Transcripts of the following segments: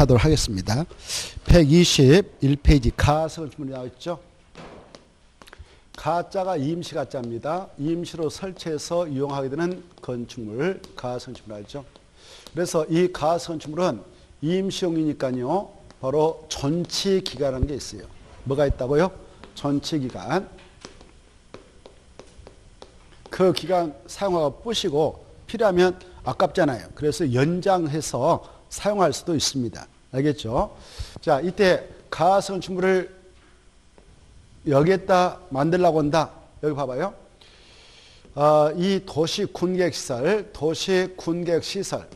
하도록 하겠습니다. 121페이지 가설문이 나와있죠. 가짜가 임시 가짜입니다. 임시로 설치해서 이용하게 되는 건축물 가설문이라 하죠. 그래서 이 가설문은 임시용이니까요. 바로 전치기간이라는 게 있어요. 뭐가 있다고요? 전치기간. 그 기간 사용하고 뿌시고 필요하면 아깝잖아요. 그래서 연장해서 사용할 수도 있습니다. 알겠죠? 자, 이때 가선축물을 여기에다 만들라고 한다. 여기 봐봐요. 어, 이 도시 군객 시설, 도시 군객 시설.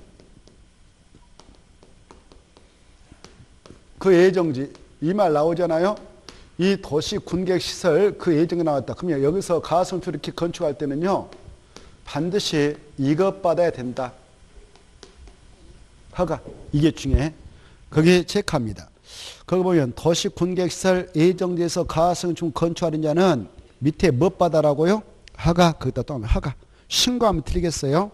그 예정지, 이 말 나오잖아요. 이 도시 군객 시설 그 예정이 나왔다. 그러면 여기서 가선축 이렇게 건축할 때는요. 반드시 이것 받아야 된다. 허가. 이게 중요해. 거기 체크합니다. 거기 보면 도시 군객시설 예정지에서 가성중 건축하는 자는 밑에 뭐 받아라고요? 허가. 거기다 또 하면 허가. 신고하면 틀리겠어요?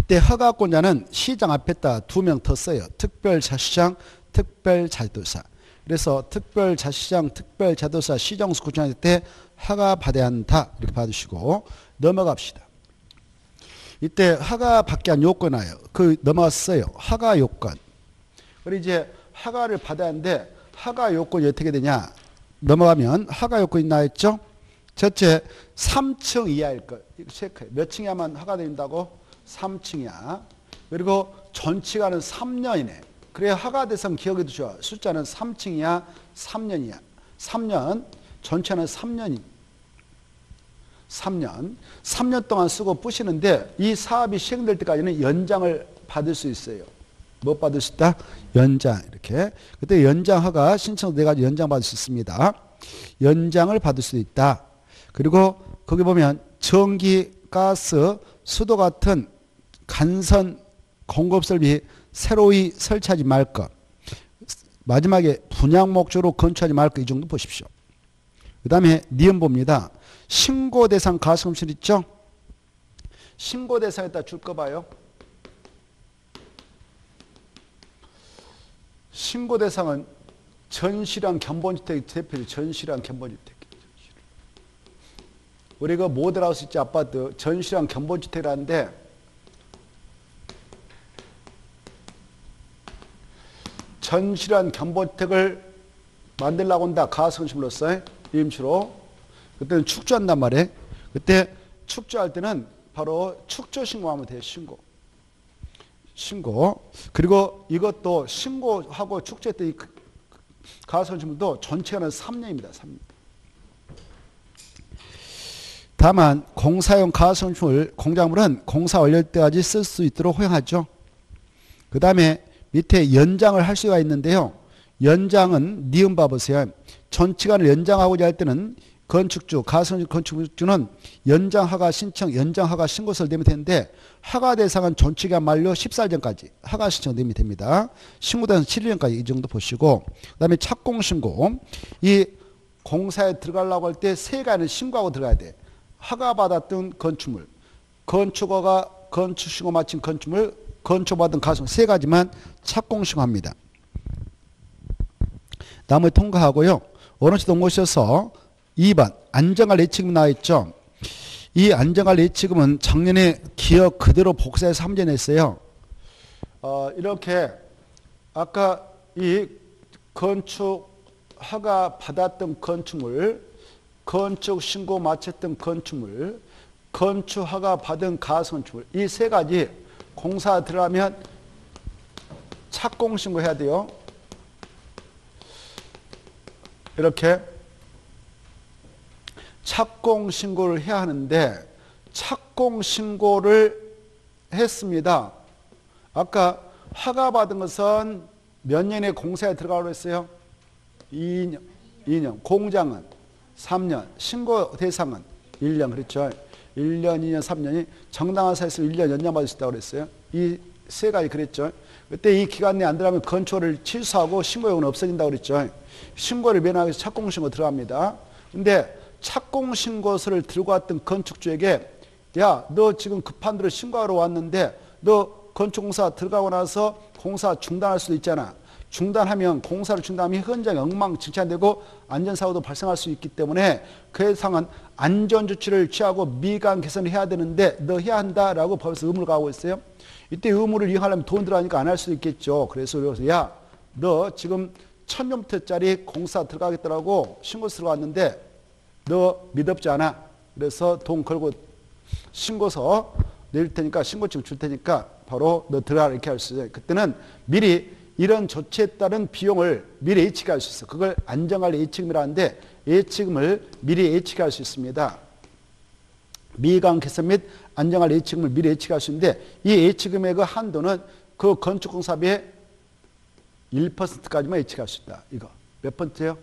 이때 허가권자는 시장 앞에다 두 명 더 써요. 특별자시장, 특별자도사. 그래서 특별자시장, 특별자도사 시정수 구청할 때 허가 받아야 한다. 이렇게 받으시고 넘어갑시다. 이때 허가 받기 한 요건 나요. 그 넘어갔어요. 허가 요건. 그리고 이제 허가를 받아야 하는데 허가 요건이 어떻게 되냐? 넘어가면 허가 요건이 나있죠? 첫째, 3층 이하일 것. 체크해. 몇 층이야만 허가된다고? 3층이야. 그리고 전치가는 3년이네. 그래야 허가 대상 기억해도 좋아. 숫자는 3층이야, 3년이야. 3년, 전체는 3년이. 3년. 3년 동안 쓰고 뿌시는데 이 사업이 시행될 때까지는 연장을 받을 수 있어요. 못 받을 수 있다? 연장. 이렇게. 그때 연장 허가 신청돼가지고 연장 받을 수 있습니다. 연장을 받을 수 있다. 그리고 거기 보면 전기, 가스, 수도 같은 간선 공급 설비 새로이 설치하지 말 것. 마지막에 분양 목적으로 건축하지 말 것 이 정도 보십시오. 그 다음에 니은 봅니다. 신고 대상 가성실 있죠? 신고 대상에다 줄거 봐요. 신고 대상은 전시랑 견본주택 대표죠. 전시랑 견본주택. 우리가 모델하우스 있지 아파트 전시랑 견본주택이라는데 전실한 견본택을 만들라고 한다. 가성심으로서 임시로. 그때는 축조한단 말이에요. 그때 축조할 때는 바로 축조 신고하면 돼요. 신고. 신고. 그리고 이것도 신고하고 축제 때 가성심도 전체는 3년입니다. 3년. 다만 공사용 가성심을 공작물은 공사 완료 때까지 쓸 수 있도록 허용하죠. 그 다음에 밑에 연장을 할 수가 있는데요. 연장은 니은 봐보세요. 전치간을 연장하고자 할 때는 건축주, 가성 건축주는 연장 허가 신청, 연장 허가 신고서를 내면 되는데 허가 대상은 전치간 만료 14일 전까지 허가 신청 내면 됩니다. 신고대상 7일 전까지 이 정도 보시고 그다음에 착공 신고 이 공사에 들어가려고 할 때 세가는 신고하고 들어가야 돼. 허가 받았던 건축물, 건축허가 건축 신고 마친 건축물 건축받은 가성 세 가지만 착공 신고합니다. 나머지 통과하고요. 원어치 동고셔서 2번 안정할 예치금 나와있죠. 이 안정할 예치금은 작년에 기업 그대로 복사해서 함전했어요. 어, 이렇게 아까 이 건축 허가 받았던 건축물, 건축 신고 마쳤던 건축물, 건축 허가 받은 가선축물 이 세 가지 공사 들어가면 착공 신고해야 돼요. 이렇게 착공 신고를 해야 하는데 착공 신고를 했습니다. 아까 허가 받은 것은 몇 년에 공사에 들어가고 했어요? 2년. 2년. 공장은 3년. 신고 대상은 1년. 그렇죠? 1년, 2년, 3년이 정당한 사에서 1년 연장받을 수 있다고 그랬어요. 이 세 가지 그랬죠. 그때 이 기간 내에 안 들어가면 건초를 취소하고 신고요금은 없어진다고 그랬죠. 신고를 면하기 위해서 착공신고 들어갑니다. 근데 착공 신고서를 들고 왔던 건축주에게 야, 너 지금 급한 대로 신고하러 왔는데 너 건축공사 들어가고 나서 공사 중단할 수도 있잖아. 중단하면 공사를 중단하면 현장이 엉망진창되고 안전사고도 발생할 수 있기 때문에 그 해상은 안전조치를 취하고 미관 개선을 해야 되는데 너 해야 한다라고 법에서 의무를 가고 있어요. 이때 의무를 이행하려면 돈 들어가니까 안 할수 있겠죠. 그래서 그래서 야 너 지금 천년부터짜리 공사 들어가겠더라고 신고 들어갔는데 너 믿었지 않아. 그래서 돈 걸고 신고서 낼 테니까 신고증 줄 테니까 바로 너 들어가라 이렇게 할 수 있어요. 그때는 미리 이런 조치에 따른 비용을 미리 예측할 수 있어. 그걸 안정할 예측이라 하는데 예측금을 미리 예측할 수 있습니다. 미강 개선 및 안정할 예측금을 미리 예측할 수 있는데 이 예측금의 그 한도는 그 건축공사비의 1%까지만 예측할 수 있다. 이거 몇 번째요?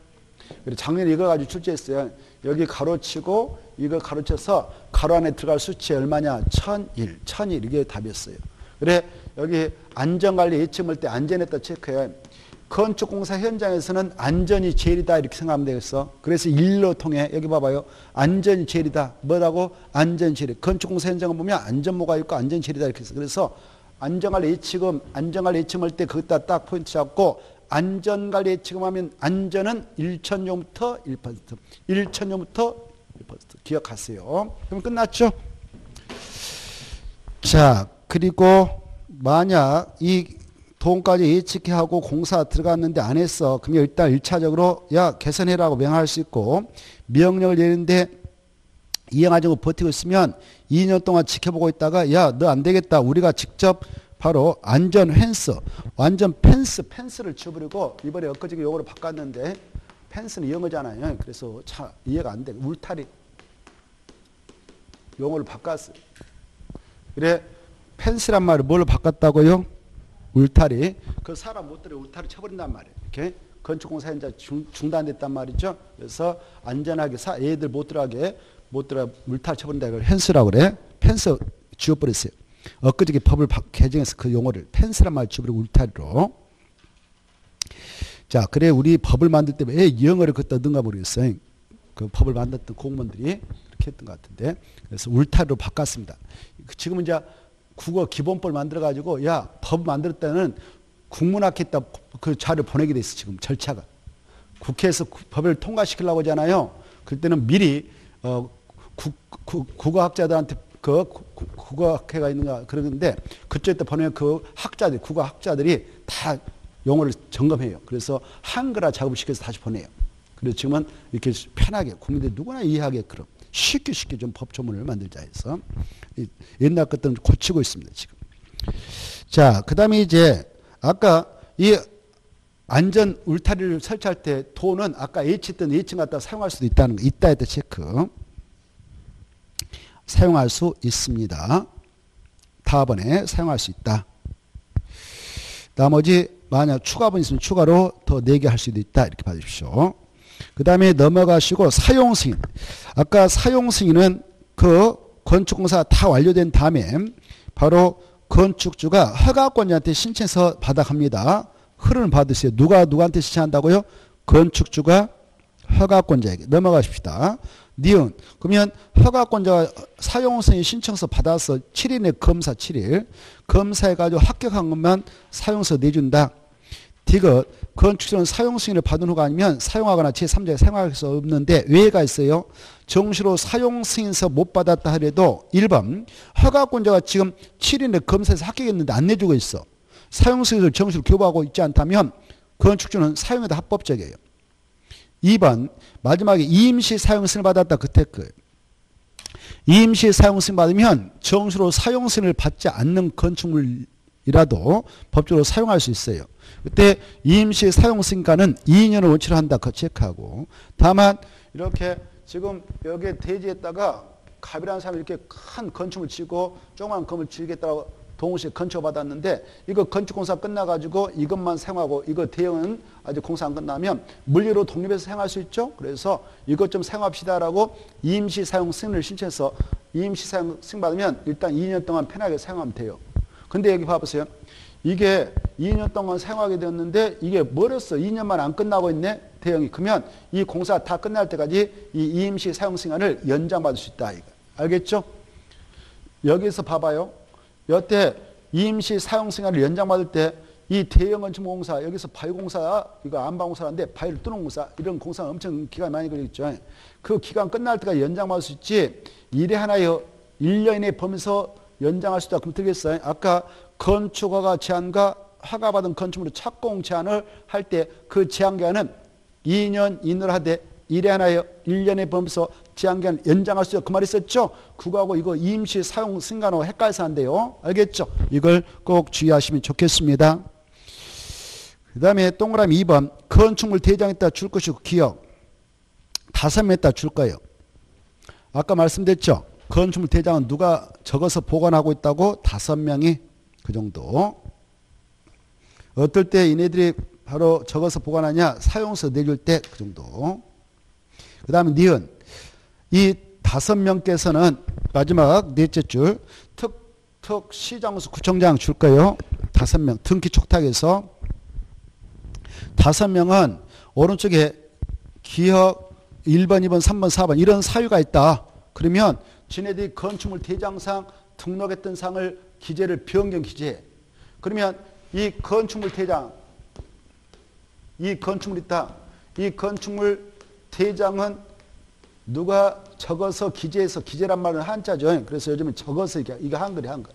작년에 이거 가지고 출제했어요. 여기 가로치고 이거 가로쳐서 가로 안에 들어갈 수치 얼마냐? 1001, 1001 이게 답이었어요. 그래 여기 안전관리 예측할 때 안전했다 체크해. 건축공사 현장에서는 안전이 제일이다 이렇게 생각하면 되겠어. 그래서 일로 통해 여기 봐봐요. 안전이 제일이다. 뭐라고? 안전 제일. 건축공사 현장을 보면 안전모가 있고 안전 제일이다 이렇게 했어. 그래서 안전관리 예측은 안전관리 예측할 때 거기다 딱 포인트 잡고 안전관리 예측을 하면 안전은 1천용부터 1%, 1천용부터 1% 기억하세요. 그럼 끝났죠? 자, 그리고 만약 이 돈까지 예측해 하고 공사 들어갔는데 안 했어. 그러면 일단 1차적으로 야 개선해라고 명할 수 있고 명령을 내리는데 이행하지 않고 버티고 있으면 2년 동안 지켜보고 있다가 야 너 안 되겠다. 우리가 직접 바로 안전 펜스 완전 펜스 펜스를 쳐버리고 이번에 엊그저께 용어로 바꿨는데 펜스는 영어잖아요. 그래서 차 이해가 안 돼. 울타리 용어를 바꿨어요. 그래 펜스란 말을 뭘로 바꿨다고요? 울타리. 그 사람 못 들어 울타리 쳐버린단 말이에요. 이렇게 건축공사 현장 중, 중단됐단 말이죠. 그래서 안전하게 사, 애들 못 들어가게 못 들어 물타리 쳐버린다. 이걸 펜스라고 그래. 펜스 지워버렸어요. 엊그저께 법을 개정해서 그 용어를 펜스란 말 지워버리고 울타리로. 자, 그래 우리 법을 만들 때 왜 영어를 그때 넣은가 모르겠어요. 그 법을 만들었던 공무원들이 그렇게 했던 것 같은데 그래서 울타리로 바꿨습니다. 지금은 이제 국어 기본법 만들어 가지고 야 법 만들었다는 국문학회에다 그 자료 보내게 돼 있어 지금 절차가 국회에서 법을 통과시키려고 하잖아요. 그럴 때는 미리 어 국, 국, 국어학자들한테 그 국어학회가 있는가 그러는데 그쪽에 보내면 그 학자들 국어학자들이 다 용어를 점검해요. 그래서 한글화 작업을 시켜서 다시 보내요. 그래서 지금은 이렇게 편하게 국민들이 누구나 이해하게끔 쉽게 쉽게 좀 법조문을 만들자 해서 옛날 것들은 고치고 있습니다. 지금. 자, 그 다음에 이제 아까 이 안전 울타리를 설치할 때 돈은 아까 H했던 H층 갖다 사용할 수도 있다는 거 있다 했다 체크. 사용할 수 있습니다. 다번에 사용할 수 있다. 나머지 만약 추가분 있으면 추가로 더 내게 할 수도 있다. 이렇게 봐주십시오. 그 다음에 넘어가시고 사용 승인. 아까 사용 승인은 그 건축공사 다 완료된 다음에 바로 건축주가 허가권자한테 신청해서 받아갑니다. 흐름을 받으세요. 누가 누구한테 신청한다고요? 건축주가 허가권자에게 넘어가십시다. 니은 그러면 허가권자가 사용승인 신청서 받아서 7일에 검사 7일 검사해가지고 합격한 것만 사용서 내준다. 디귿 건축주는 사용 승인을 받은 후가 아니면 사용하거나 제3자에 사용할 수 없는데 왜가 있어요? 정시로 사용 승인서 못 받았다 하더라도 1번 허가권자가 지금 7일에 검사에서 합격했는데 안 내주고 있어. 사용 승인을 정시로 교부하고 있지 않다면 건축주는 사용에도 합법적이에요. 2번 마지막에 임시 사용 승인을 받았다 그때 그 임시 사용 승인 받으면 정시로 사용 승인을 받지 않는 건축물이라도 법적으로 사용할 수 있어요. 그때 임시 사용 승가는 2년을 원치로 한다. 그 체크하고. 다만 이렇게 지금 여기에 대지에다가 갑이라는 사람이 이렇게 큰 건축을 치고 조그만 건물 지겠다고 동시에 건축 받았는데 이거 건축공사 끝나가지고 이것만 사용하고 이거 대형은 아직 공사 안 끝나면 물리로 독립해서 사용할 수 있죠. 그래서 이것 좀 사용합시다라고 임시 사용 승인을 신청해서 임시 사용 승인 받으면 일단 2년 동안 편하게 사용하면 돼요. 근데 여기 봐보세요. 이게 2년 동안 사용하게 되었는데 이게 멀었어. 2년만 안 끝나고 있네. 대형이. 그러면 이 공사 다 끝날 때까지 이 임시 사용 승인을 연장받을 수 있다. 이거. 알겠죠? 여기서 봐봐요. 여태 임시 사용 생활을 연장받을 때 이 대형 건축 공사 여기서 바위공사 이거 안방공사인데 바위를 뚫는 공사 이런 공사 엄청 기간 많이 걸리겠죠. 그 기간 끝날 때까지 연장받을 수 있지 일에 하나여 1년 이내 범위에서 연장할 수 있다. 그럼 되겠어요. 아까 건축허가 제한과 허가받은 건축물의 착공 제한을 할 때 그 제한 기간은 2년 이내로 하되 일에 하나여 1년에 범위에서 제한기간 연장할 수 있다. 그 말이 있었죠. 그거하고 이거 임시 사용 승간호 헷갈려서 한대요. 알겠죠? 이걸 꼭 주의하시면 좋겠습니다. 그 다음에 동그라미 2번 건축물 대장에다 줄 것이고 기억 다섯 명에다 줄 거예요. 아까 말씀드렸죠. 건축물 대장은 누가 적어서 보관하고 있다고 다섯 명이 그 정도. 어떨 때 이네들이 바로 적어서 보관하냐 사용서 내줄 때 그 정도. 그 다음에 니은 이 다섯 명께서는 마지막 넷째 줄 특, 특 시장수 구청장 줄 거예요. 다섯 명 등기 촉탁에서 다섯 명은 오른쪽에 기억 1번, 2번, 3번, 4번 이런 사유가 있다. 그러면 지네들이 건축물 대장상 등록했던 상을 기재를 변경 기재해. 그러면 이 건축물 대장, 이 건축물 있다. 이 건축물 대장은 누가 적어서 기재해서 기재란 말은 한자죠. 그래서 요즘은 적어서 이게, 이게 한글이 한글.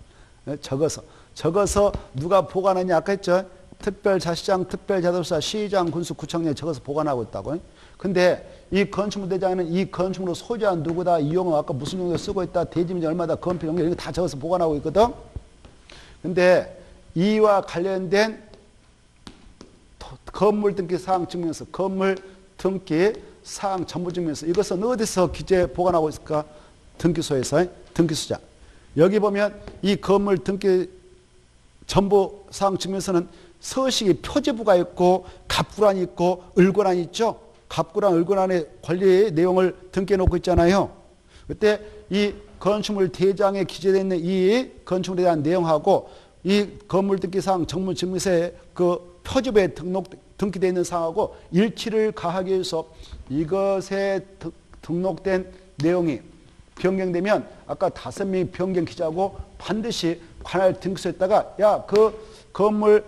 적어서. 적어서 누가 보관하냐 아까 했죠. 특별 자시장, 특별자도사, 시장, 군수, 구청장에 적어서 보관하고 있다고. 근데 이 건축물 대장에는 이 건축물을 소유한 누구다, 이용은 아까 무슨 용도 쓰고 있다, 대지면 얼마다, 건폐 용도 이런 거 다 적어서 보관하고 있거든. 근데 이와 관련된 건물 등기 사항 증명서, 건물 등기 사항 전부 증명서 이것은 어디서 기재 보관하고 있을까? 등기소에서 등기소장. 여기 보면 이 건물 등기 전부 사항 증명서는 서식이 표지부가 있고 갑구란이 있고 을구란이 있죠. 갑구란, 을구란의 관리 내용을 등기해 놓고 있잖아요. 그때 이 건축물 대장에 기재되어 있는 이 건축물에 대한 내용하고 이 건물 등기상 정문 증명서에 그 표지부에 등록 등기되어 있는 사항하고 일치를 가하기 위해서 이것에 등록된 내용이 변경되면 아까 다섯 명이 변경 기자고 반드시 관할 등기소에다가 야 그 건물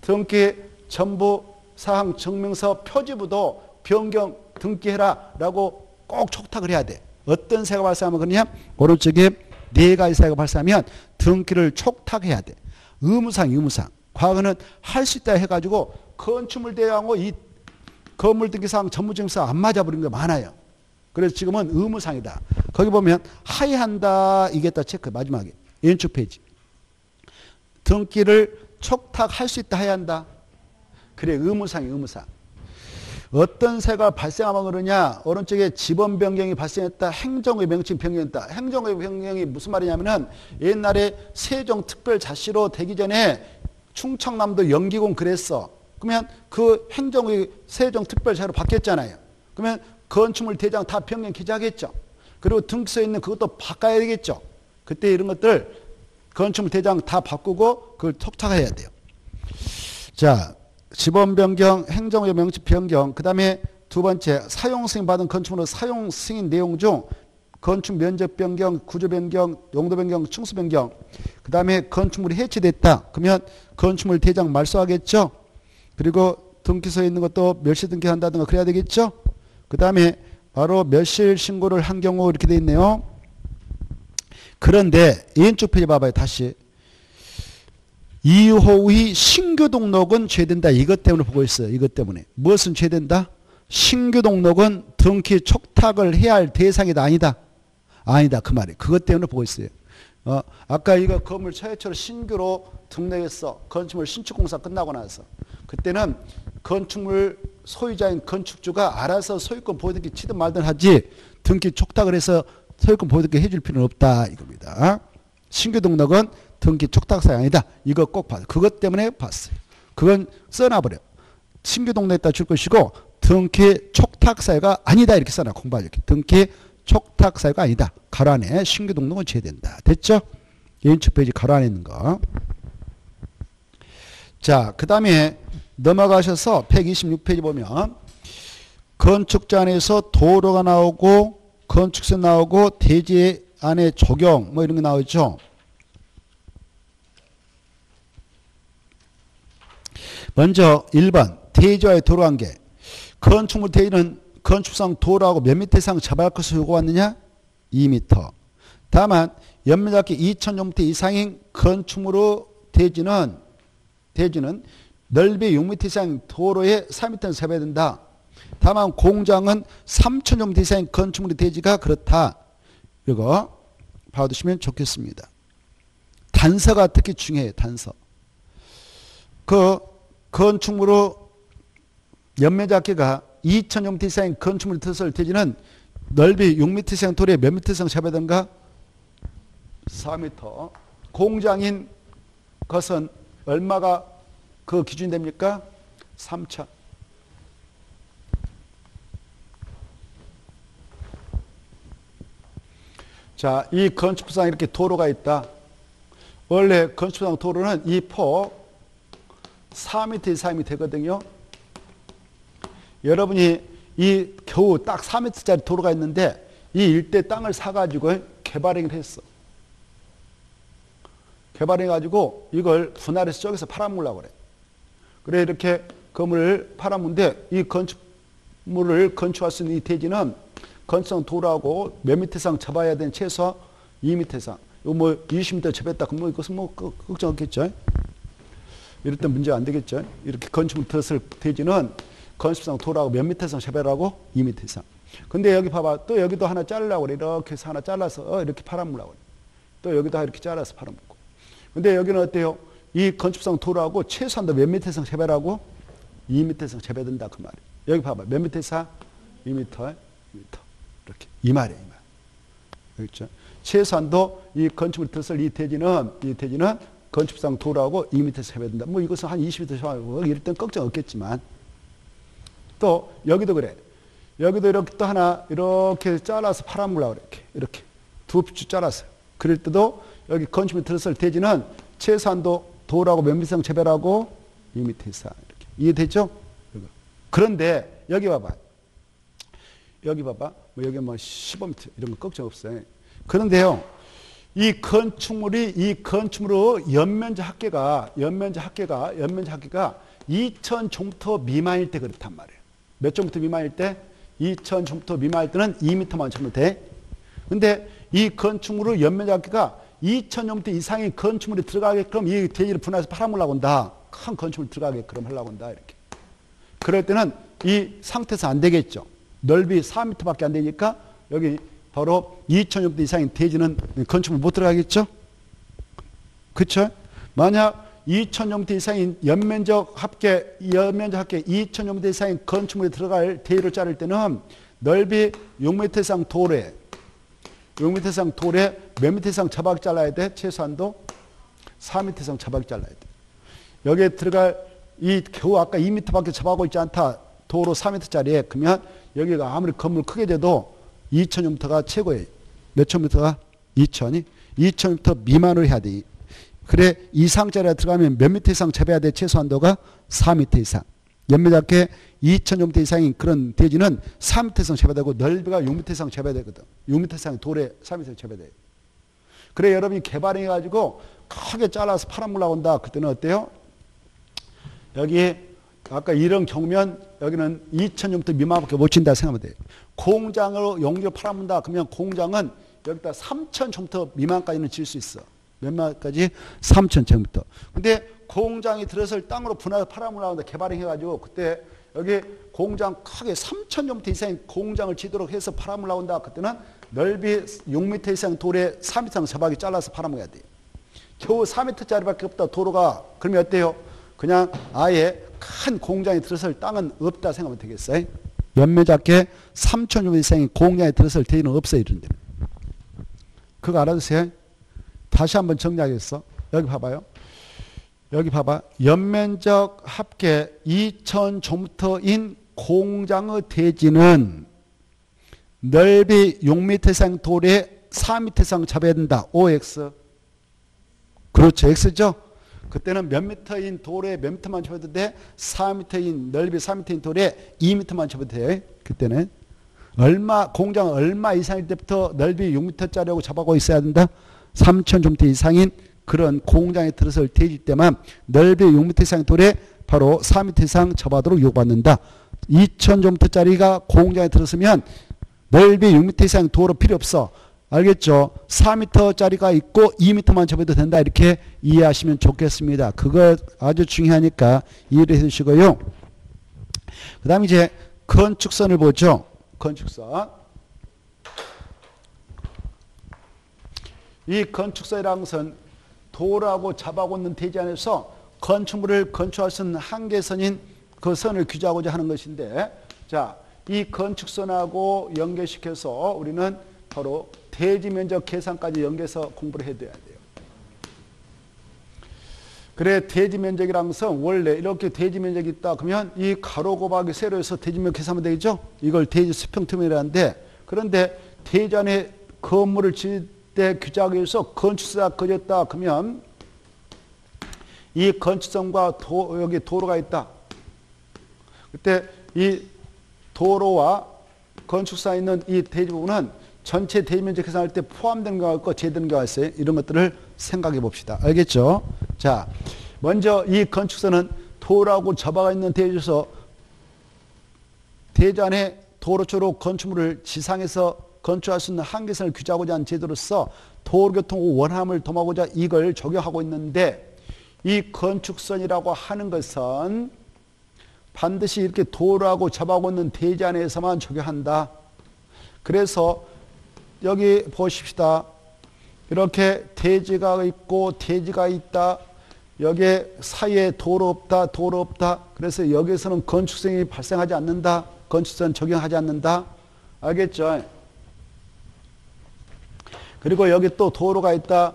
등기 전부 사항 증명서 표지부도 변경 등기해라 라고 꼭 촉탁을 해야 돼. 어떤 세가 발생하면 그러냐? 오른쪽에 네 가지 세가 발생하면 등기를 촉탁해야 돼. 의무상 의무상. 과거는 할 수 있다 해가지고 건축물 대항고 이 건물 등기사항 전무증서 안 맞아버린 게 많아요. 그래서 지금은 의무상이다. 거기 보면 하이한다 이겠다 체크 마지막에 왼쪽 페이지. 등기를 촉탁할 수 있다 해야 한다. 그래 의무상이 의무상. 어떤 세가 발생하면 그러냐 오른쪽에 지번 변경이 발생했다 행정의 명칭 변경했다 행정의 변경이 무슨 말이냐면은 옛날에 세종특별자치로 되기 전에 충청남도 연기군 그랬어. 그러면 그 행정의 세종특별자치로 바뀌었잖아요. 그러면 건축물 대장 다 변경 기재하겠죠. 그리고 등기소에 있는 그것도 바꿔야 되겠죠. 그때 이런 것들 건축물 대장 다 바꾸고 그걸 톡탁해야 돼요. 자 지번 변경, 행정의 명칭 변경, 그 다음에 두 번째 사용 승인 받은 건축물의 사용 승인 내용 중 건축 면적 변경, 구조 변경, 용도 변경, 충수 변경, 그 다음에 건축물이 해체됐다. 그러면 건축물 대장 말소하겠죠. 그리고 등기소에 있는 것도 멸실 등기한다든가 그래야 되겠죠. 그 다음에 바로 멸실 신고를 한 경우 이렇게 돼 있네요. 그런데 왼쪽 페이지 봐봐요. 다시 이후의 신규 등록은 죄된다. 이것 때문에 보고 있어요. 이것 때문에. 무엇은 죄된다? 신규 등록은 등기 촉탁을 해야 할 대상이다. 아니다. 아니다. 그 말이. 그것 때문에 보고 있어요. 어, 아까 이거 건물 최초로 신규로 등록했어. 건축물 신축 공사 끝나고 나서. 그때는 건축물 소유자인 건축주가 알아서 소유권 보여드기 치든 말든 하지 등기 촉탁을 해서 소유권 보여드게 해줄 필요는 없다. 이겁니다. 신규 등록은 등기 촉탁사이 아니다. 이거 꼭 봤어요. 그것 때문에 봤어요. 그건 써놔버려. 신규 동네에다 줄 것이고 등기 촉탁 사유가 아니다. 이렇게 써놔. 공부하죠. 등기 촉탁 사유가 아니다. 가로 안에 신규 등록은 제외된다. 됐죠? 예인축 페이지 가로 안에 있는 거. 자, 그 다음에 넘어가셔서 126페이지 보면 건축자안에서 도로가 나오고 건축세 나오고 대지 안에 적용 뭐 이런 게 나오죠. 먼저 1번 대지와의 도로 관계 건축물 대지는 건축상 도로하고 몇 미터 이상 잡아야 할 것을 요구하느냐? 2미터. 다만 연면적이 2,000제곱미터 이상인 건축물의 대지는 대지는 넓이 6m 이상 도로에 4m를 잡아야 된다. 다만 공장은 3,000제곱미터 이상인 건축물의 대지가 그렇다. 이거 봐두시면 좋겠습니다. 단서가 특히 중요해요. 단서. 그 건축물의 연매작계가 2,000제곱미터 이상인 건축물이 들어설 대지는 넓이 6m 이상 도로에 몇 미터 이상 잡아야 되는가? 4m. 공장인 것은 얼마가 그 기준이 됩니까? 3천. 자, 이 건축부상 이렇게 도로가 있다. 원래 건축부상 도로는 이 폭 4m 이상이 되거든요. 여러분이 이 겨우 딱 4m짜리 도로가 있는데 이 일대 땅을 사가지고 개발을 했어. 개발해가지고 이걸 분할해서 저기서 팔아먹으려고 그래. 그래 이렇게 건물을 팔아먹는데 이 건축물을 건축할 수 있는 이 대지는 건축상 도로하고 몇 미터 이상 잡아야 되는 최소 2미터 이상. 이거 뭐 20미터 잡았다 그러면 이것은 뭐 걱정 없겠죠. 이럴 때 문제가 안 되겠죠. 이렇게 건축물 들었을 대지는 건축상 도로하고 몇 미터 이상 잡아라고 2미터 이상. 근데 여기 봐봐. 또 여기도 하나 자르려고 그래. 이렇게 해서 하나 잘라서 이렇게 팔아먹으려고 그래. 또 여기도 이렇게 잘라서 팔아먹고. 근데 여기는 어때요? 이 건축상 도로하고 최소한도 몇 미터 이상 재배라고? 2미터 이상 재배된다 그 말이에요. 여기 봐봐. 몇 미터 이상? 2미터, 2미터. 이렇게. 이 말이에요. 이 말. 그렇죠? 최소한도 이 건축물 들었을 이 대지는, 이 대지는 건축상 도로하고 2미터 재배된다. 뭐 이것은 한 20미터 재배하고 이럴 땐 걱정 없겠지만 또 여기도 그래. 여기도 이렇게 또 하나 이렇게 잘라서 팔아먹으려고 이렇게. 이렇게. 두줄 잘라서. 그럴 때도 여기 건축물 들었을 대지는 최소한도 도라고 몇 미터 이상 재배라고 2미터 이상 이렇게 이해됐죠? 그런데 여기 봐봐. 여기 봐봐. 뭐 여기 뭐 15m 이런 거 걱정 없어요. 그런데요. 이 건축물이 이 건축물의 연면적 합계가 연면적 합계가 연면적 합계가 2천 종터 미만일 때 그렇단 말이에요. 몇 종터 미만일 때? 2천 종터 미만일 때는 2m만 쳐면 돼. 근데 이 연면적 합계가 2천년대 이상의 건축물이 들어가게끔 이 대지를 분할해서 팔아먹으려고 한다. 큰 건축물 들어가게끔 하려고 한다. 이렇게. 그럴 때는 이 상태에서 안 되겠죠. 넓이 4m밖에 안 되니까 여기 바로 2천년대 이상의 대지는 건축물 못 들어가겠죠. 그렇죠? 만약 2천년대 이상인 연면적 합계, 연면적 합계 2천년대 이상인 건축물이 들어갈 대지를 자를 때는 넓이 6m 이상 도로에 6m 이상 돌에 몇 미터 이상 자박 잘라야 돼? 최소한도 4미터 이상 자박 잘라야 돼. 여기에 들어갈 이 겨우 아까 2미터밖에 잡아고 있지 않다. 도로 4미터짜리에 그러면 여기가 아무리 건물 크게 돼도 2천미터가 최고예요. 몇 천미터가? 2천이? 2천미터 미만으로 해야 돼. 그래 이상짜리가 들어가면 몇 미터 이상 잡아야 돼? 최소한도가 4미터 이상. 연매작게 2,000m 이상인 그런 대지는 3m 이상 재배야 되고 넓이가 6m 이상 재배야 되거든. 6m 이상 돌에 3m 이상 재배야 돼. 그래 여러분이 개발해가지고 크게 잘라서 팔아먹으려고 한다. 그때는 어때요? 여기 아까 이런 경우면 여기는 2,000m 미만밖에 못 친다 생각하면 돼요. 공장으로 용기로 팔아먹는다. 그러면 공장은 여기다 3,000m 미만까지는 질 수 있어. 몇 마까지? 3,000제곱미터. 근데 공장이 들어설 땅으로 분할해서 팔아먹으려고 개발해가지고 그때 여기 공장 크게 3천년부터 이상의 공장을 지도록 해서 팔아물 나온다. 그때는 넓이 6m 이상 돌에 3m 이상 서박이 잘라서 팔아먹어야 돼요. 겨우 4m짜리밖에 없다. 도로가. 그러면 어때요? 그냥 아예 큰 공장에 들어설 땅은 없다 생각하면 되겠어요. 몇몇 작게 3천년 이상의 공장에 들어설 대지는 없어요. 이런데. 그거 알아두세요. 다시 한번 정리하겠어. 여기 봐봐요. 여기 봐봐. 연면적 합계 2,000조미터인 공장의 대지는 넓이 6m 이상 돌에 4m 이상 잡아야 된다. OX. 그렇죠. X죠. 그때는 몇 미터인 돌에 몇 미터만 잡아도 돼? 4미터인 넓이 4미터인 돌에 2미터만 잡아도 돼. 그때는 얼마 공장 얼마 이상일 때부터 넓이 6미터짜리하고 잡아고 있어야 된다. 3천 좀터 이상인 그런 공장에 들어설 대지 때만 넓이 6m 이상 돌에 바로 4m 이상 접하도록 요구받는다. 2,000제곱미터짜리가 공장에 들었으면 넓이 6m 이상 도로 필요 없어. 알겠죠? 4m짜리가 있고 2m만 접어도 된다. 이렇게 이해하시면 좋겠습니다. 그거 아주 중요하니까 이해를 해주시고요. 그 다음에 이제 건축선을 보죠. 건축선. 이 건축선이라는 것은 도로하고 잡아고 있는 대지 안에서 건축물을 건축할 수 있는 한계선인 그 선을 규제하고자 하는 것인데 자, 이 건축선하고 연계시켜서 우리는 바로 대지 면적 계산까지 연계해서 공부를 해둬야 돼요. 그래 대지 면적이라는 것은 원래 이렇게 대지 면적이 있다 그러면 이 가로 곱하기 세로에서 대지 면적 계산하면 되겠죠? 이걸 대지 수평 틈이라는데 그런데 대지 안에 건물을 지을 때 위해서 건축사가 그렸다 그러면 이 건축성과 도, 여기 도로가 있다. 그때 이 도로와 건축사 있는 이 대지 부분은 전체 대면적 계산할 때 포함되는 경우가 있고 제되는 경우가 있어요. 이런 것들을 생각해 봅시다. 알겠죠? 자, 먼저 이 건축선은 도로하고 접어가 있는 대지에서 대전에 도로 쪽으로 건축물을 지상에서 건축할 수 있는 한계선을 규제하고자 하는 제도로서 도로교통 원함을 도모하고자 이걸 적용하고 있는데 이 건축선이라고 하는 것은 반드시 이렇게 도로하고 접하고 있는 대지 안에서만 적용한다. 그래서 여기 보십시다. 이렇게 대지가 있고 대지가 있다. 여기 사이에 도로 없다. 도로 없다. 그래서 여기서는 건축성이 발생하지 않는다. 건축선 적용하지 않는다. 알겠죠? 그리고 여기 또 도로가 있다.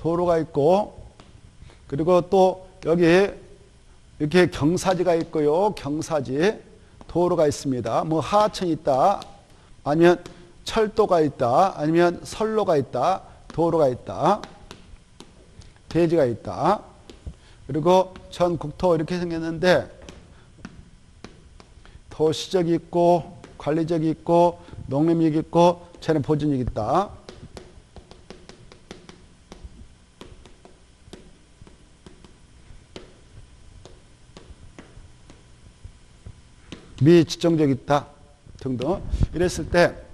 도로가 있고 그리고 또 여기 이렇게 경사지가 있고요. 경사지. 도로가 있습니다. 뭐 하천이 있다. 아니면 철도가 있다. 아니면 선로가 있다. 도로가 있다. 대지가 있다. 그리고 전 국토 이렇게 생겼는데 도시적이 있고 관리적이 있고 농림이 있고 재는 보존이 있다. 미지정적 있다 등등 이랬을 때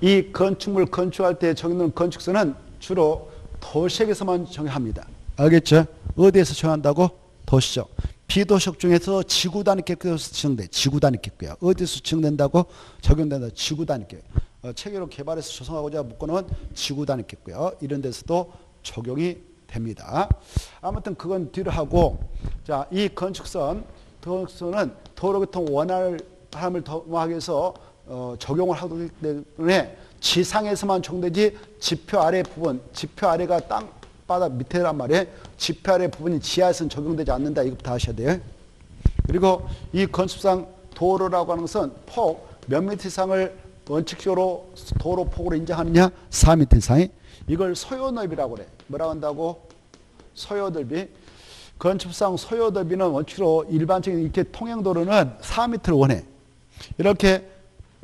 이 건축물 건축할 때 적용되는 건축선은 주로 도시에서만 정합니다. 알겠죠? 어디에서 정한다고? 도시적. 비도시적 중에서 지구 단위 계획에서 지정돼. 지구 단위 계획. 어디서 지정된다고? 적용된다. 지구 단위 계획. 어, 체계로 개발해서 조성하고자 묶어놓은 지구 단위 계획. 이런 데서도 적용이 됩니다. 아무튼 그건 뒤로 하고 자, 이 건축선 도로는 도로교통 원활함을 도모하기 위해서 어, 적용을 하기 때문에 지상에서만 적용되지 지표 아래 부분, 지표 아래가 땅 바닥 밑에란 말이에요. 지표 아래 부분이 지하에서는 적용되지 않는다. 이것부터 아셔야 돼요. 그리고 이 건축상 도로라고 하는 것은 폭 몇 미터 이상을 원칙적으로 도로 폭으로 인정하느냐? 4미터 이상이. 이걸 소요 넓이라고 그래. 뭐라고 한다고? 소요 넓이. 건축상 소요더비는 원칙으로 일반적인 이렇게 통행 도로는 4m를 원해. 이렇게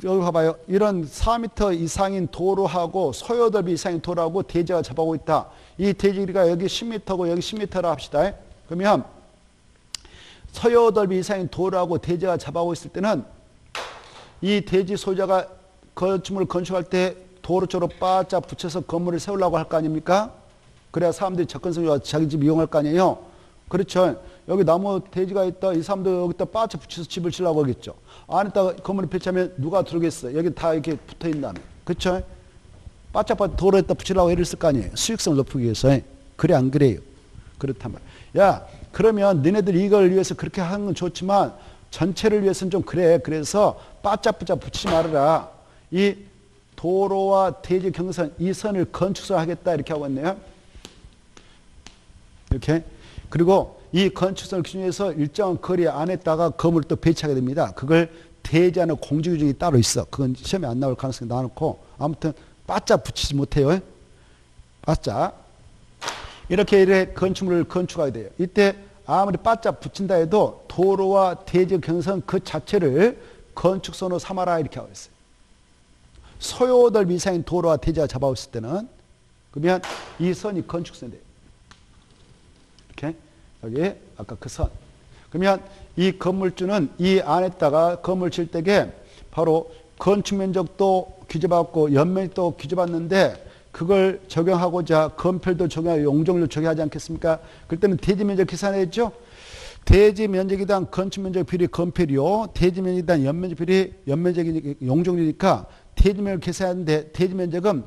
여기 봐봐요. 이런 4m 이상인 도로하고 소요더비 이상인 도로하고 대지가 잡아오고 있다. 이 대지가 여기 10m고 여기 10m라 합시다. 그러면 소요더비 이상인 도로하고 대지가 잡아오고 있을 때는 이 대지 소유자가 건축물을 건축할 때 도로 쪽으로 바짝 붙여서 건물을 세우려고 할 거 아닙니까? 그래야 사람들이 접근성이 자기 집 이용할 거 아니에요? 그렇죠. 여기 나무 대지가 있다. 이 사람도 여기다 빠져 붙여서 집을 지려고 하겠죠. 안에다가 건물을 배치하면 누가 들어오겠어. 여기 다 이렇게 붙어 있다면. 그렇죠. 바짝바짝 도로에다 붙이려고 애를 쓸 거 아니에요. 수익성을 높이기 위해서. 그래 안 그래요. 그렇단 말. 야 그러면 너네들 이걸 위해서 그렇게 하는 건 좋지만 전체를 위해서는 좀 그래. 그래서 바짝바짝 붙이지 말아라. 이 도로와 대지 경선 이 선을 건축설 하겠다 이렇게 하고 있네요. 이렇게. 그리고 이 건축선을 기준해서 일정한 거리 안에 다가 건물을 또 배치하게 됩니다. 그걸 대지하는 공지규정이 따로 있어. 그건 시험에 안 나올 가능성이 나놓고 아무튼 바짝 붙이지 못해요. 바짝. 이렇게 이래 건축물을 건축하게 돼요. 이때 아무리 바짝 붙인다 해도 도로와 대지 경선 그 자체를 건축선으로 삼아라 이렇게 하고 있어요. 소요들 미상인 도로와 대지가 잡아왔을 때는 그러면 이 선이 건축선이 돼. 이렇게 여기 아까 그 선. 그러면 이 건물주는 이 안에다가 건물 칠 때게 바로 건축 면적도 규제받고 연면도 규제받는데 그걸 적용하고자 건펠도 적용하고 용적률 적용하지 않겠습니까? 그때는 대지 면적 계산했죠. 대지 면적에 대한 건축 면적 비율이 건펠이요. 대지 면적에 대한 연면적 비율이 연면적이 용적률이니까 대지 면적 계산하는데 대지 면적은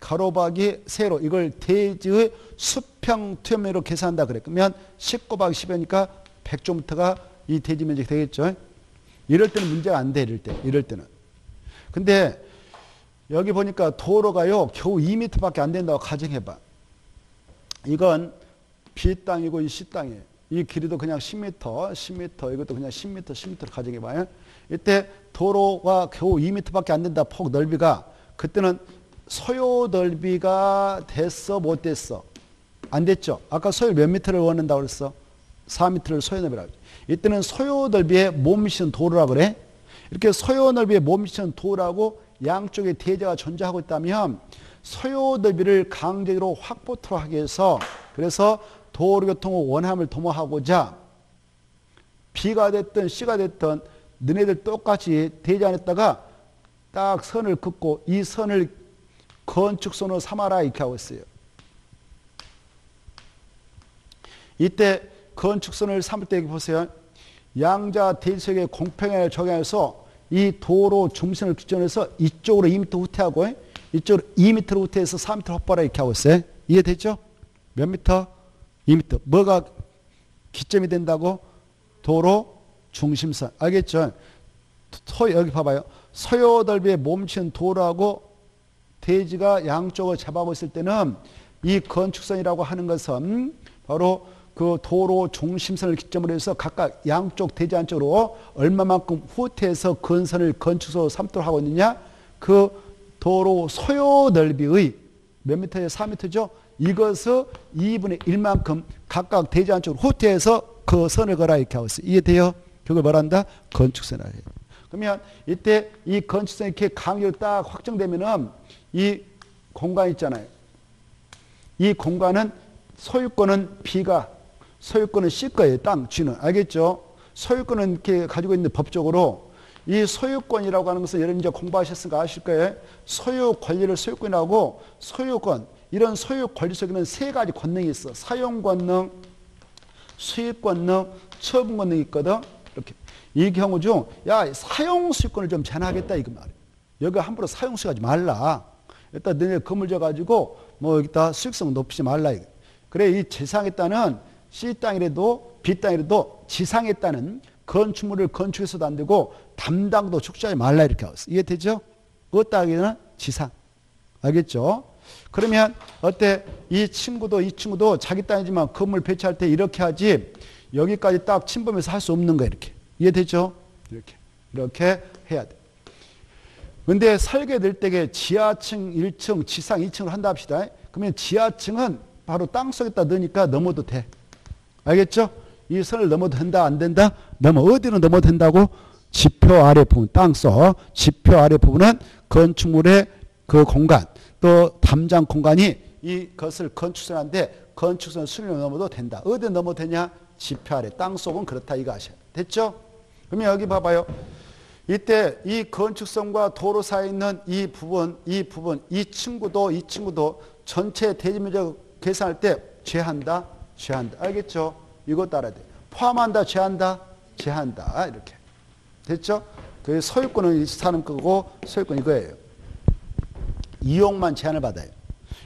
가로박이 세로 이걸 대지의 수평 투영면으로 계산한다 10 곱하기 10이니까 100조미터가 이 대지 면적이 되겠죠. 이럴 때는 문제가 안 돼. 이럴 때. 이럴 때는. 근데 여기 보니까 도로가요. 겨우 2m밖에 안 된다고 가정해 봐. 이건 B 땅이고 이 C 땅이에요. 이 길이도 그냥 10m, 10m, 이것도 그냥 10m, 10m로 가정해 봐요. 이때 도로가 겨우 2m밖에 안 된다. 폭 넓이가. 그때는 소요 넓이가 됐어, 못 됐어? 안 됐죠. 아까 소요 몇 미터를 원한다고 그랬어? 4미터를 소요 넓이라고. 이때는 소요 못 미치는 도로라고 그래. 이렇게 소요 못 미치는 도로라고 양쪽에 대자가 존재하고 있다면 소요 넓이를 강제로 확보토록 하기 위해서 그래서 도로교통의 원함을 도모하고자 B가 됐든 C가 됐든 너네들 똑같이 대자 안에다가 딱 선을 긋고 이 선을 건축선으로 삼아라 이렇게 하고 있어요. 이때 건축선을 삼을 때 보세요. 양자 대지석의 공평을 적용해서 이 도로 중심을 기준해서 이쪽으로 2m 후퇴하고 이쪽으로 2m 후퇴해서 3m 확보라 이렇게 하고 있어요. 이해됐죠? 몇 미터? 2m. 뭐가 기점이 된다고? 도로 중심선. 알겠죠? 소, 여기 봐봐요. 서요 넓이에 몸친 도로하고 대지가 양쪽을 잡아보고 있을 때는 이 건축선이라고 하는 것은 바로 그 도로 중심선을 기점으로 해서 각각 양쪽 대지 안쪽으로 얼마만큼 후퇴해서 건선을 건축소로 삼도록 하고 있느냐? 그 도로 소요 넓이의 몇 미터에 4미터죠? 이것을 2분의 1만큼 각각 대지 안쪽으로 후퇴해서 그 선을 걸어 이렇게 하고 있어요. 이해돼요? 그걸 뭐란다? 건축선이라 해요 그러면 이때 이 건축선이 이렇게 강렬 딱 확정되면은 이 공간 있잖아요 이 공간은 소유권은 B가 소유권은 C 거예요. 땅, 쥐는. 알겠죠? 소유권은 이렇게 가지고 있는 법적으로 이 소유권이라고 하는 것은 여러분 이제 공부하셨으니까 아실 거예요. 소유 권리를 소유권이라고 소유권, 이런 소유 권리 속에는 세 가지 권능이 있어. 사용 권능, 수입 권능, 처분 권능이 있거든. 이 경우 중, 야, 사용 수익권을 좀 제한하겠다, 이거 말이야. 여기 함부로 사용 수익하지 말라. 일단 너네 건물 져가지고, 뭐, 여기다 수익성 높이지 말라, 이거. 그래, 이 재상에 따른 C 땅이라도 B 땅이라도 지상에 따른 건축물을 건축해서도 안 되고 담당도 축소하지 말라 이렇게 하고 있어요. 이해되죠? 그 땅에는 지상. 알겠죠? 그러면 어때? 이 친구도 이 친구도 자기 땅이지만 건물 배치할 때 이렇게 하지 여기까지 딱 침범해서 할 수 없는 거야 이렇게. 이해되죠? 이렇게. 이렇게 해야 돼. 근데 설계될 때에 지하층 1층, 지상 2층을 한다 합시다. 그러면 지하층은 바로 땅 속에다 넣으니까 넘어도 돼. 알겠죠? 이 선을 넘어도 된다 안 된다? 넘어 어디로 넘어도 된다고? 지표 아래 부분 땅 속 지표 아래 부분은 건축물의 그 공간 또 담장 공간이 이것을 건축선한데 건축선 수리로 넘어도 된다. 어디 넘어도 되냐? 지표 아래 땅 속은 그렇다 이거 아셔야 됐죠? 그러면 여기 봐봐요. 이때 이 건축선과 도로 사이에 있는 이 부분, 이 부분, 이 친구도 이 친구도 전체 대지면적 계산할 때 제한다. 제한다. 알겠죠? 이거 따라야 돼. 포함한다, 제한다, 제한다. 이렇게. 됐죠? 그 소유권은 사는 거고 소유권 이거예요. 이용만 제한을 받아요.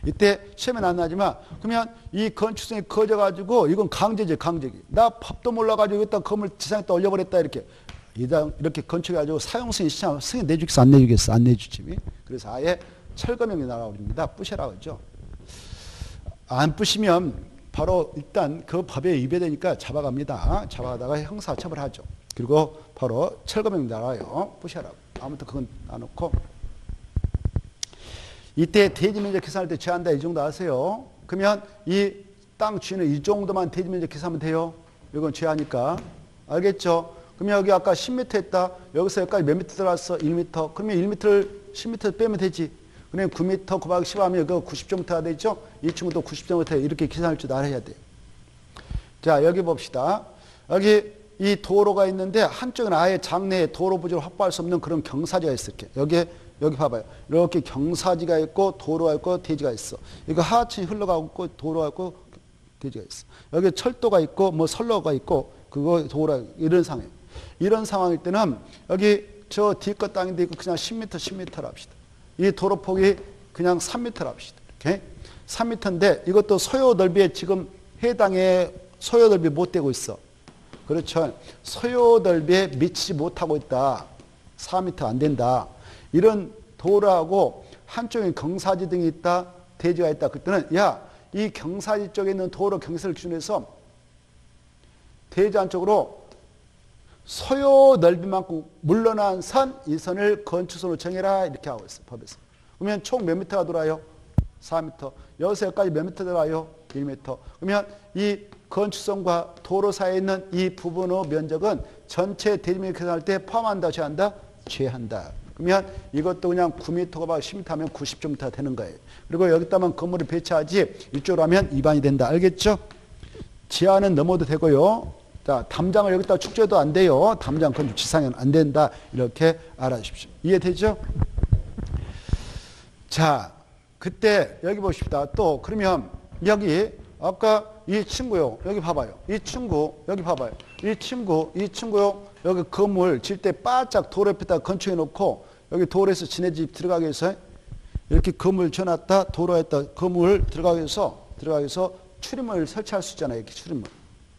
이때 시험에 안 나지만 그러면 이 건축성이 커져가지고 이건 강제지 강제기. 나 밥도 몰라가지고 여기다 건물 지상에 다 올려버렸다 이렇게. 이렇게 건축해가지고 사용승인 시장 승인 내주겠어 안 내주겠어 안 내주지. 그래서 아예 철거명이 나와버립니다. 부셔라 그죠. 안 부시면 바로 일단 그 법에 위배되니까 잡아갑니다. 잡아가다가 형사처벌하죠. 그리고 바로 철거명 나와요. 부셔라. 아무튼 그건 안 놓고 이때 대지 면적 계산할 때 제한다 이 정도 아세요? 그러면 이 땅 주인은 이 정도만 대지 면적 계산하면 돼요. 이건 제하니까 알겠죠? 그러면 여기 아까 10m 했다. 여기서 여기까지 몇 미터 들어갔어? 1m. 그러면 1m를 10m 빼면 되지. 그러면 9m 곱하기 10 하면 그 90점부터가 되죠? 이 친구도 90점부터 이렇게 계산할 줄 알아야 돼요. 자, 여기 봅시다. 여기 이 도로가 있는데 한쪽은 아예 장내에 도로 부지를 확보할 수 없는 그런 경사지가 있을게. 여기 여기 봐봐요. 이렇게 경사지가 있고 도로가 있고 대지가 있어. 이거 하천이 흘러가고 있고 도로가 있고 대지가 있어. 여기 철도가 있고 뭐 선로가 있고 그거 도로 이런 상황. 이런 상황일 때는 여기 저 뒤끝 땅인데 이거 그냥 10m 10m라 합시다. 이 도로 폭이 그냥 3m라 합시다. 이렇게 3m인데 이것도 소요 넓이에 지금 해당의 소요 넓이 못 되고 있어. 그렇죠. 소요 넓이에 미치지 못하고 있다. 4m 안 된다. 이런 도로하고 한쪽에 경사지 등이 있다. 대지가 있다. 그때는 야, 이 경사지 쪽에 있는 도로 경사를 기준해서 대지 안쪽으로 소요 넓이만큼 물러난 선, 이 선을 건축선으로 정해라. 이렇게 하고 있어요. 법에서. 그러면 총 몇 미터가 돌아요? 4m. 여기서 여기까지 몇 미터 들어요? 1m. 그러면 이 건축선과 도로 사이에 있는 이 부분의 면적은 전체 대지면 계산할 때 포함한다, 제한다? 제한다. 그러면 이것도 그냥 9m가 막 10m 하면 90m 되는 거예요. 그리고 여기다만 건물을 배치하지 이쪽으로 하면 위반이 된다. 알겠죠? 지하는 넘어도 되고요. 자, 담장을 여기다 축제도 안 돼요. 담장 건축 지상에는 안 된다. 이렇게 알아주십시오. 이해되죠? 자, 그때 여기 보십시다. 또 그러면 여기 아까 이 친구요. 여기 봐봐요. 이 친구 여기 봐봐요. 이 친구 이 친구요. 여기 건물 질 때 바짝 도로 옆에다 건축해 놓고 여기 도로에서 지네 집 들어가게 해서 이렇게 건물 쳐놨다 도로에다 건물 들어가게 해서 들어가게 해서 출입문을 설치할 수 있잖아요. 이렇게 출입문.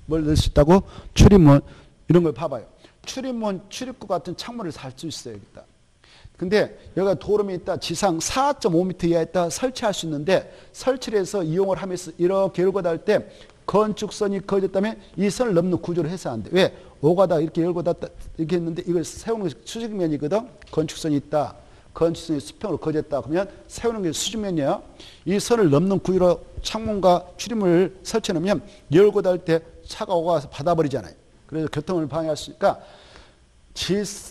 뭘 넣을 수 있다고? 출입문. 이런 걸 봐봐요. 출입문, 출입구 같은 창문을 살 수 있어요. 여기다. 근데 여기가 도름이 있다. 지상 4.5m 이하에 있다. 설치할 수 있는데 설치를 해서 이용을 하면서 이렇게 열고 닫을 때 건축선이 거졌다면 이 선을 넘는 구조를 해서 안 돼. 왜? 오가다 이렇게 열고 닫다 이렇게 했는데 이걸 세우는 것이 수직면이거든. 건축선이 있다. 건축선이 수평으로 거졌다. 그러면 세우는 게 수직면이야. 이 선을 넘는 구조로 창문과 출입문을 설치해 놓으면 열고 닫을 때 차가 오가서 받아버리잖아요. 그래서 교통을 방해할 수 있으니까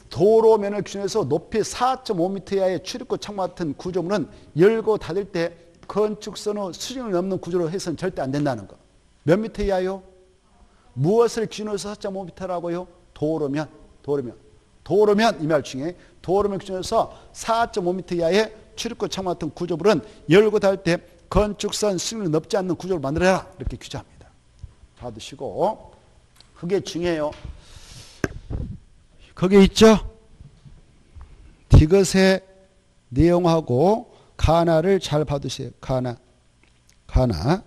도로면을 기준해서 높이 4.5m 이하의 출입구 창문 같은 구조물은 열고 닫을 때 건축선의 수준을 넘는 구조로 해서는 절대 안 된다는 거. 몇 미터 이하요? 무엇을 기준으로 해서 4.5m라고요? 도로면, 도로면. 도로면, 이말 중에 도로면 기준해서 4.5m 이하의 출입구 창문 같은 구조물은 열고 닫을 때 건축선 수준을 넘지 않는 구조를 만들어라. 이렇게 규정합니다. 받으시고. 그게 중요해요. 거기에 있죠? 디귿의 내용하고 가나를 잘 받으세요. 가나. 가나.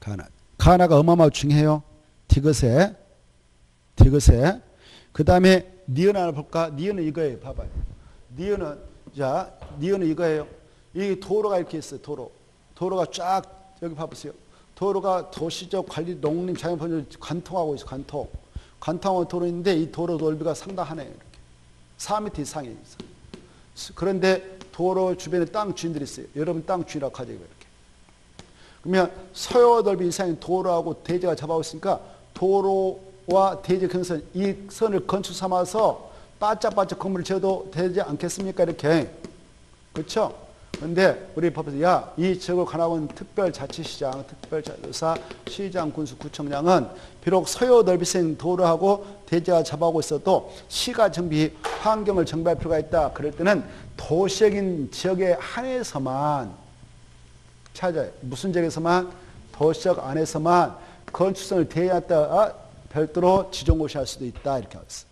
가나. 가나가 어마어마하게 중요해요. 디귿에. 디귿에. 그 다음에 니은 하나 볼까? 니은은 이거예요. 봐봐요. 니은은, 자, 니은은 이거예요. 이 도로가 이렇게 있어요. 도로. 도로가 쫙, 여기 봐보세요. 도로가 도시적 관리 농림 자연펀을 관통하고 있어. 관통. 관통하고 도로인데 이 도로 넓이가 상당하네요. 이렇게. 4m 이상이 있어. 그런데 도로 주변에 땅 주인들이 있어요. 여러분 땅 주인이라고 하죠. 그러면 서요 넓이 이상인 도로하고 대지가 잡아오고 있으니까 도로와 대지 근선 이 선을 건축 삼아서 바짝바짝 건물을 지어도 되지 않겠습니까? 이렇게. 그렇죠? 근데 우리 법에서 야, 이 지역을 관하고 특별자치시장, 특별자치사, 시장, 군수, 구청장은 비록 서요 넓이 생 도로하고 대지가 잡아오고 있어도 시가 정비, 환경을 정비할 필요가 있다. 그럴 때는 도시적인 지역에 한해서만 찾아요. 무슨 지역에서만? 도시적 안에서만 건축성을 대하였다 별도로 지정고시할 수도 있다. 이렇게 하고 있어요.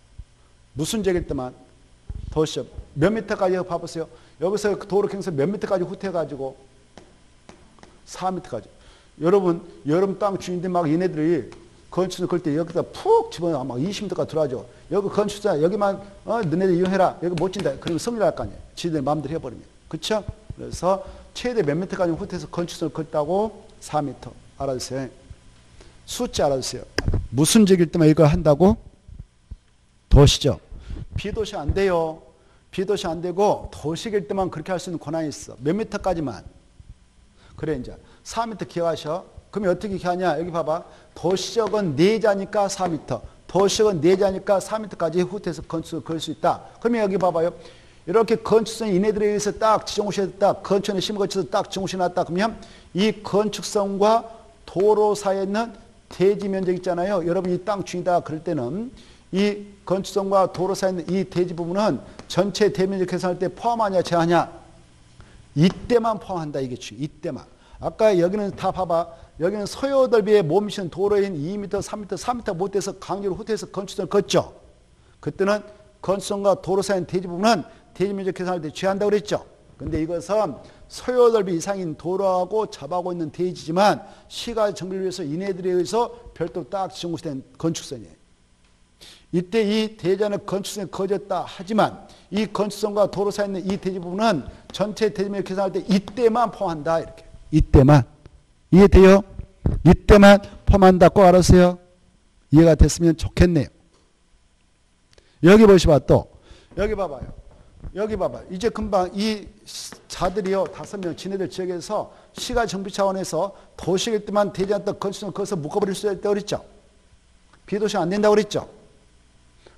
무슨 지역일 때만? 도시적. 몇 미터까지 봐보세요. 여기서 그 도로 경사 몇 미터까지 후퇴해가지고 4미터까지. 여러분, 여름 땅 주인들 막 얘네들이 건축을 걸때 여기다 푹 집어넣어 막 20m까지 들어가죠. 여기 건축자 여기만 어, 너네들 이용해라. 여기 못 진다. 그러면 성질할 거 아니에요. 지들 마음대로 해버리면. 그쵸? 그래서 최대 몇 미터까지 후퇴해서 건축을 걷다고 4미터. 알아주세요. 숫자 알아주세요. 무슨 적일 때만 이거 한다고? 도시죠. 비도시 안 돼요. 비도시 안 되고 도시일 때만 그렇게 할 수 있는 권한이 있어. 몇 미터까지만. 그래 이제 4미터 기억하셔. 그러면 어떻게 기하냐? 여기 봐봐. 도시적은 4자니까 4미터. 도시적은 4자니까 4미터까지 후퇴해서 건축을 걸 수 있다. 그러면 여기 봐봐요. 이렇게 건축성이 이네들에 의해서 딱 지정호시에 딱 건축에 심을 거쳐서 딱 지정호시 났다 그러면 이 건축성과 도로 사이에 있는 대지 면적 있잖아요. 여러분 이 땅 주인다 그럴 때는 이 건축성과 도로 사이에 있는 이 대지 부분은 전체 대면적 계산할 때 포함하냐 제하냐? 이때만 포함한다 이게 중 이때만. 아까 여기는 다 봐봐. 여기는 서요덜비에 몸신 도로인 2m 3m 3m 못 돼서 강제로 후퇴해서 건축성을 걷죠. 그때는 건축성과 도로 사이의 대지 부분은 대지 면적 계산할 때 취한다고 그랬죠 근데 이것은 소요 넓이 이상인 도로하고 잡아고 있는 대지지만 시가 정비를 위해서 이네들에 의해서 별도로 딱 지정된 건축선이에요. 이때 이 대전의 건축성이 거졌다 하지만 이 건축성과 도로 사이에 있는 이 대지 부분은 전체 대지면 계산할 때 이때만 포함한다 이렇게 이때만 이해돼요? 이때만 포함한다 꼭 알았어요? 이해가 됐으면 좋겠네요. 여기 보시봐 또 여기 봐봐요. 여기 봐봐. 이제 금방 이 자들이요 다섯 명 지네들 지역에서 시가 정비 차원에서 도시일 때만 않던 건축을 거기서 묶어버릴 수 있다고 그랬죠. 비도시 안 된다고 그랬죠.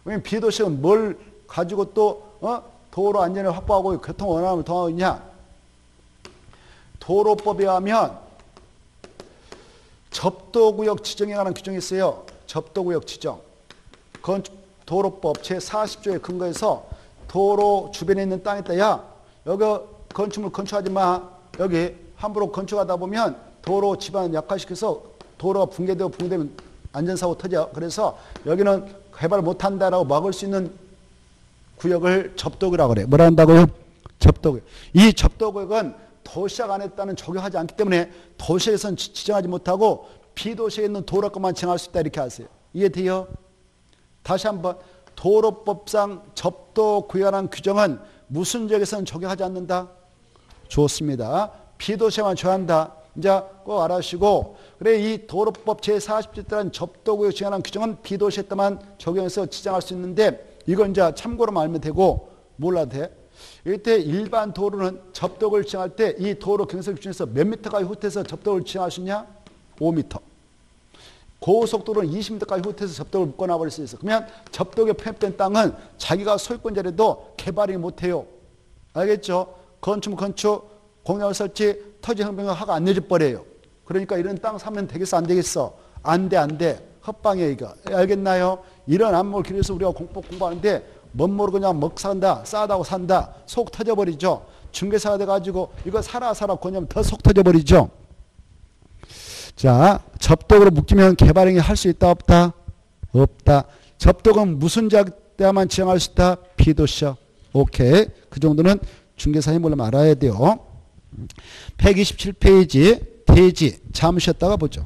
왜냐면 비도시는 뭘 가지고 또 어? 도로 안전을 확보하고 교통 원활함을 더하고 있냐. 도로법에 하면 접도구역 지정에 관한 규정이 있어요. 접도구역 지정. 건축 도로법 제40조에 근거해서 도로 주변에 있는 땅에다. 야 여기 건축물 건축하지 마. 여기 함부로 건축하다 보면 도로 집안 약화시켜서 도로가 붕괴되고 붕괴되면 안전사고 터져. 그래서 여기는 개발 못한다라고 막을 수 있는 구역을 접도구라고 그래. 뭐라 한다고요? 접도구역 이 접도구역은 도시약 안에 따는 적용하지 않기 때문에 도시에서는 지정하지 못하고 비도시에 있는 도로권만 지정할 수 있다 이렇게 하세요. 이해돼요? 다시 한번 도로법상 접도 구현한 규정은 무슨 지역에서는 적용하지 않는다? 좋습니다. 비도시만 조한다. 이제 꼭 알아시고 그래 이 도로법 제40조 따른 접도구역 지정한 규정은 비도시에 따만 적용해서 지정할 수 있는데 이건 이제 참고로만 알면 되고 몰라도 돼. 이때 일반 도로는 접도구를 지정할 때 이 도로 경사 기준에서 몇 미터까지 후퇴해서 접도를 지정할 수 있냐? 5미터. 고속도로는 20m까지 후퇴해서 접독을 묶어놔버릴 수 있어. 그러면 접독에 포함된 땅은 자기가 소유권자라도 개발이 못해요. 알겠죠? 건축, 건축, 공약을 설치, 토지 흥병을 하고 안 내줘 버려요. 그러니까 이런 땅 사면 되겠어, 안 되겠어? 안 돼, 안 돼. 헛방이야, 이거. 알겠나요? 이런 안목을 기해서 우리가 공법 공부하는데 멋 모르고 그냥 먹 산다, 싸다고 산다, 속 터져버리죠. 중개사가 돼가지고 이거 사라 사라 권하면 더 속 터져버리죠. 자, 접독으로 묶이면 개발행위 할 수 있다 없다? 없다. 접독은 무슨 때만 지정할 수 있다? 비도시요. 오케이. 그 정도는 중개사 힘을 알아야 돼요. 127페이지 대지 잠 쉬었다가 보죠.